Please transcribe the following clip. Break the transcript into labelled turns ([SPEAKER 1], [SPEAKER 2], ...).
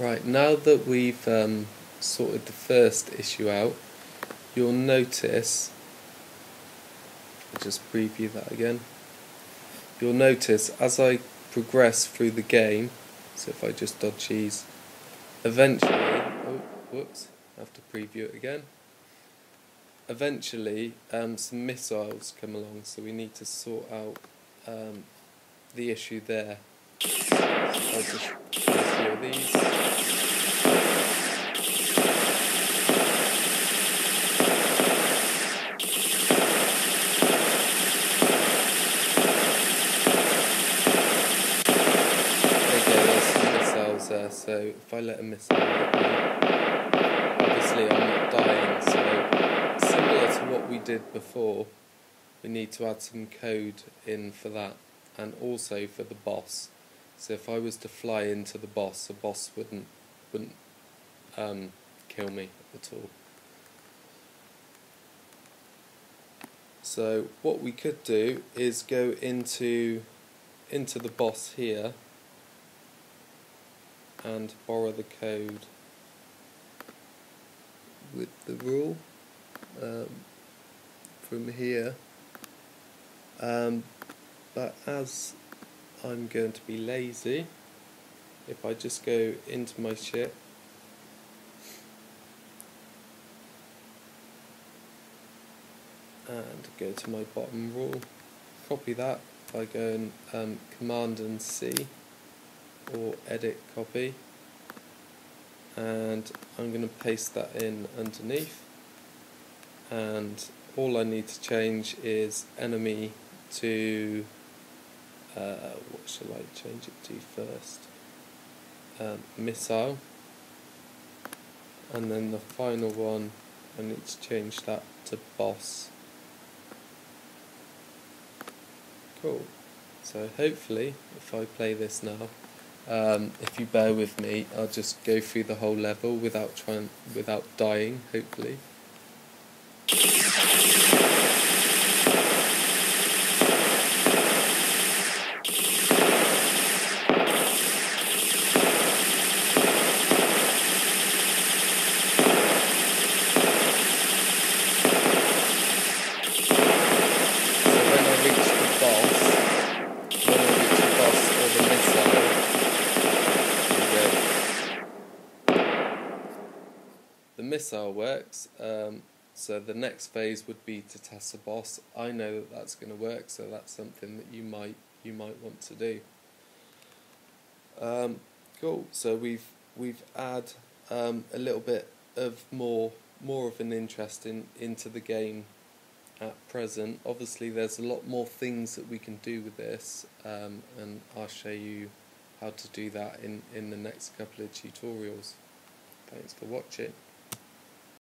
[SPEAKER 1] Right, now that we've um, sorted the first issue out, you'll notice, I'll just preview that again, you'll notice as I progress through the game, so if I just dodge cheese, eventually, oh, whoops, I have to preview it again, eventually um, some missiles come along, so we need to sort out um, the issue there. Few of these. There so if I let a missile hit me, obviously I'm not dying, so uh, similar to what we did before, we need to add some code in for that, and also for the boss. So if I was to fly into the boss, the boss wouldn't wouldn't um, kill me at all. So what we could do is go into into the boss here and borrow the code with the rule um, from here. Um, but as I'm going to be lazy, if I just go into my ship and go to my bottom rule, copy that by going um, Command and C or Edit Copy, and I'm going to paste that in underneath. And all I need to change is enemy to uh, what shall I change it to first? Um, missile, and then the final one, I need to change that to boss. Cool. So hopefully, if I play this now, um, if you bear with me, I'll just go through the whole level without trying, without dying. Hopefully. So when I reach the boss, when I reach the boss or the missile, there we go. The missile works. Um, so the next phase would be to test the boss. I know that that's going to work, so that's something that you might you might want to do. Um, cool. So we've we've add um, a little bit of more more of an interest in into the game at present. Obviously, there's a lot more things that we can do with this, um, and I'll show you how to do that in, in the next couple of tutorials. Thanks for watching.